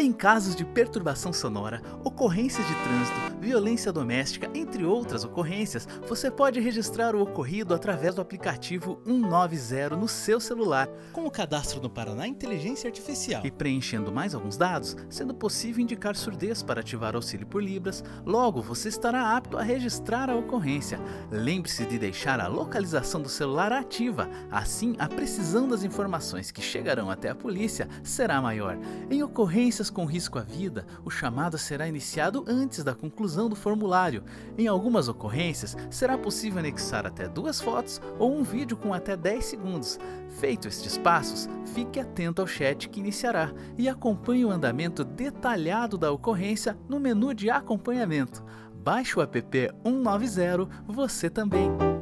Em casos de perturbação sonora, ocorrências de trânsito, violência doméstica, entre outras ocorrências, você pode registrar o ocorrido através do aplicativo 190 no seu celular, com o cadastro no Paraná Inteligência Artificial e preenchendo mais alguns dados, sendo possível indicar surdez para ativar auxílio por Libras, logo você estará apto a registrar a ocorrência. Lembre-se de deixar a localização do celular ativa, assim a precisão das informações que chegarão até a polícia será maior. Em ocorrências com risco à vida, o chamado será iniciado antes da conclusão do formulário. Em algumas ocorrências, será possível anexar até duas fotos ou um vídeo com até 10 segundos. Feito estes passos, fique atento ao chat que iniciará e acompanhe o andamento detalhado da ocorrência no menu de acompanhamento. Baixe o app 190 você também.